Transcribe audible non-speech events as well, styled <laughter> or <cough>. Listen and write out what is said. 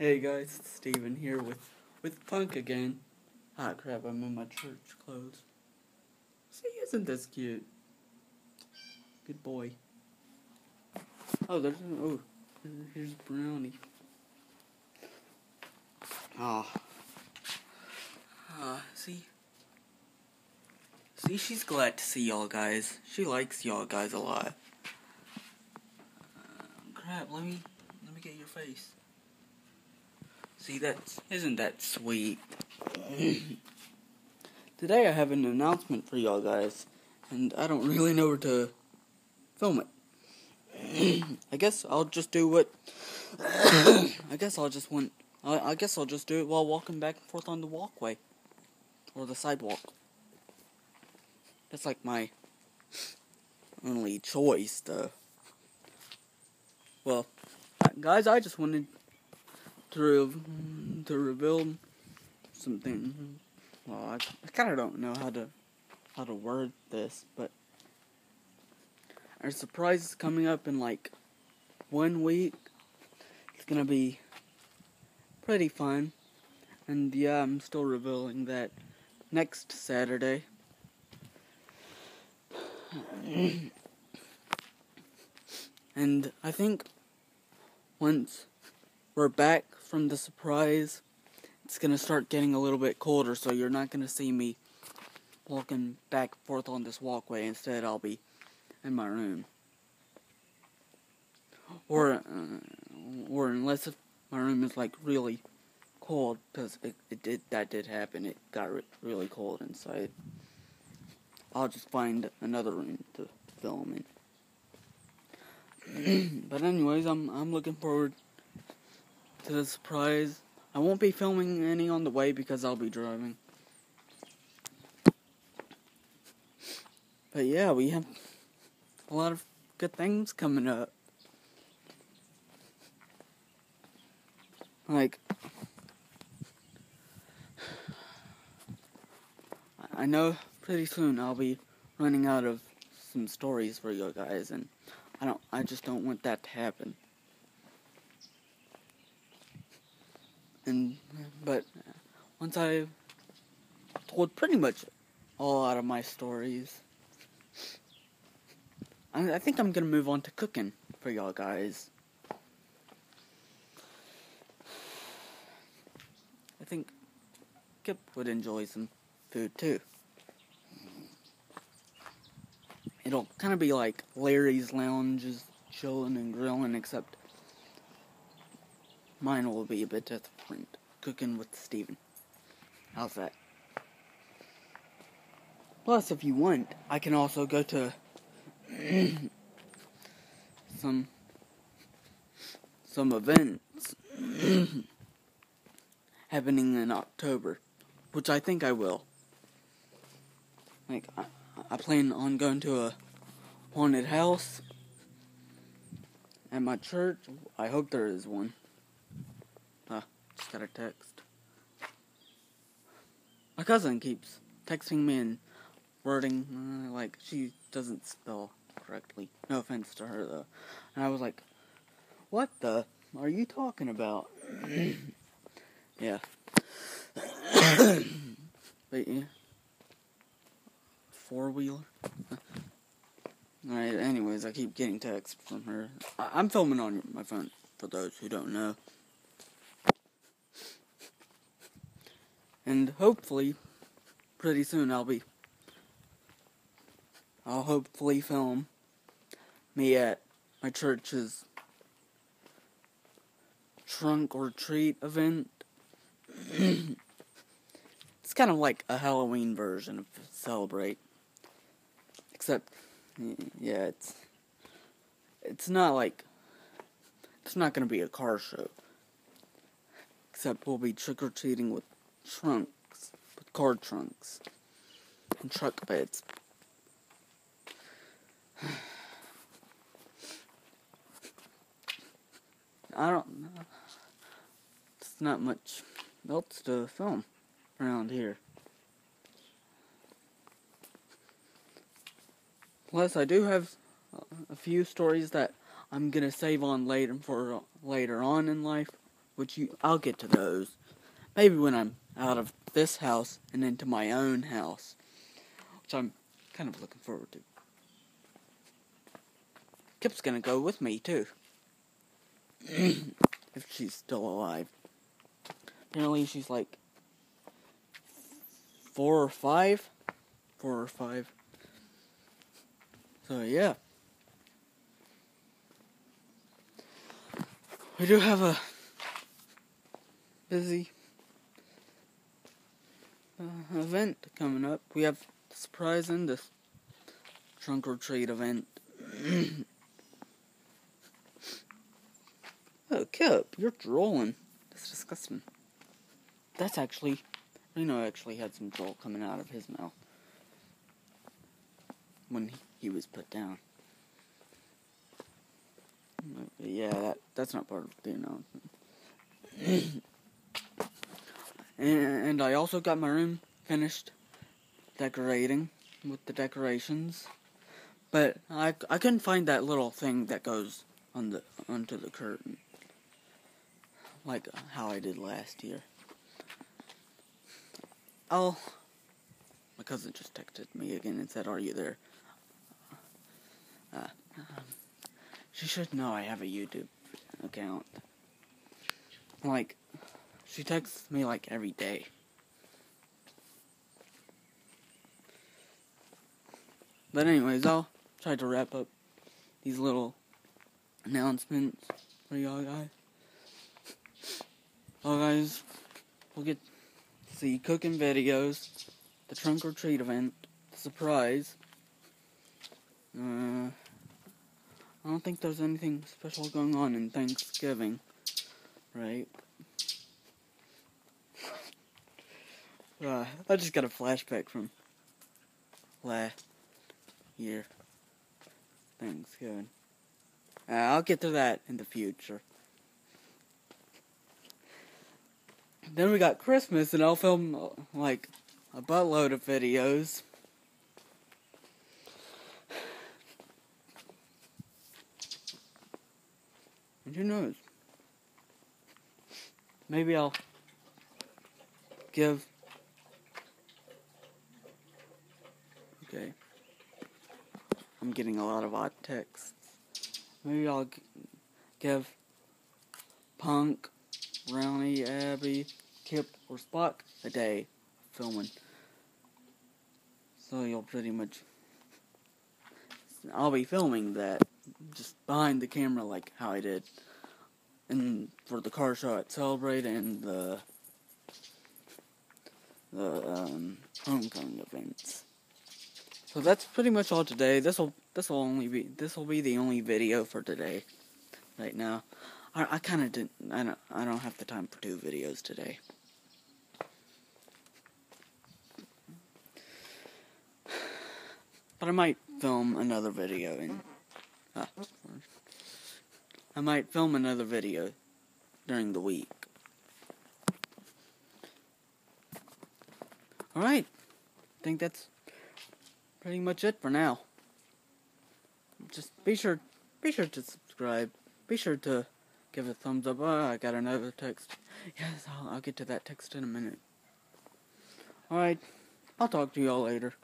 Hey guys, it's Steven here with with Punk again. Ah crap, I'm in my church clothes. See, isn't this cute? Good boy. Oh, there's an, oh, here's Brownie. Ah. Ah, see. See, she's glad to see y'all guys. She likes y'all guys a lot. Uh, crap, let me let me get your face. See, that isn't that sweet. Today I have an announcement for y'all guys, and I don't really know where to film it. I guess I'll just do what. <coughs> I guess I'll just want. I, I guess I'll just do it while walking back and forth on the walkway or the sidewalk. That's like my only choice, though. Well, guys, I just wanted to re- to reveal something. Well, I, I kind of don't know how to how to word this, but our surprise is coming up in like one week. It's gonna be pretty fun, and yeah, I'm still revealing that next Saturday. and I think once we're back from the surprise, it's gonna start getting a little bit colder, so you're not gonna see me walking back and forth on this walkway. Instead, I'll be in my room. Or, uh, or unless if my room is like really cold, because it, it did that did happen. It got re- really cold inside. I'll just find another room to film in. <clears throat> but anyways, I'm I'm looking forward to the surprise. I won't be filming any on the way because I'll be driving. But yeah, we have a lot of good things coming up. Like, I know pretty soon I'll be running out of some stories for you guys, and I don't, I just don't want that to happen. And, but once I've told pretty much all out of my stories, I, I think I'm gonna move on to cooking for y'all guys. I think Kip would enjoy some food too. It'll kind of be like Larry's Lounges, chilling and grilling, except mine will be a bit different. Cooking with Steven. How's that? Plus, if you want, I can also go to <clears throat> some some events <clears throat> happening in October, which I think I will. Like, I, I plan on going to a haunted house at my church. I hope there is one. Just got a text. My cousin keeps texting me and wording uh, like she doesn't spell correctly. No offense to her though. And I was like, "What the are you talking about?" <coughs> yeah. <coughs> but yeah four wheeler. <laughs> Alright, anyways, I keep getting texts from her. I- am filming on my phone, for those who don't know. And hopefully, pretty soon I'll be. I'll hopefully film me at my church's trunk or treat event. <clears throat> it's kind of like a Halloween version of Celebrate. Except, yeah, it's it's not like it's not gonna be a car show. Except we'll be trick or treating with trunks, with car trunks, and truck beds. <sighs> I don't know. It's not much else to film around here. Plus, I do have a few stories that I'm gonna save on later for later on in life which you I'll get to those. Maybe when I'm out of this house and into my own house, which I'm kind of looking forward to. Kip's gonna go with me too. <clears throat> if she's still alive. Apparently she's like four or five. Four or five. So yeah. We do have a busy uh, event coming up. We have the surprise in the trunk or treat event. <clears throat> oh, Kip, you're drooling. That's disgusting. That's actually, Reno actually had some drool coming out of his mouth when he, he was put down. Yeah, that that's not part of the announcement. <clears throat> and, and I also got my room finished decorating with the decorations, but I I couldn't find that little thing that goes on the onto the curtain, like how I did last year. Oh, my cousin just texted me again and said, "Are you there?" Uh, um, she should know I have a YouTube account. Like, she texts me like every day. But anyways, I'll try to wrap up these little announcements for y'all guys. Well guys, we'll get to see cooking videos, the trunk or treat event, the surprise. Uh, I don't think there's anything special going on in Thanksgiving, right? Uh, I just got a flashback from last year. Thanksgiving. Uh, I'll get to that in the future. Then we got Christmas, and I'll film uh, like a buttload of videos. And who knows? Maybe I'll give. Okay. I'm getting a lot of odd texts. Maybe I'll give Punk, Brownie, Abby, Kip, or Spock a day filming. So you'll pretty much. I'll be filming that just behind the camera like how I did and for the car show at Celebrate and the the um, homecoming events. So that's pretty much all today. This will this will only be this will be the only video for today. Right now, I, I kind of didn't. I don't. I don't have the time for two videos today. But I might film another video in Ah. I might film another video during the week. Alright. I think that's pretty much it for now. Just be sure be sure to subscribe. Be sure to give a thumbs up. Oh, I got another text. <laughs> Yes, I'll, I'll get to that text in a minute. Alright. I'll talk to y'all later.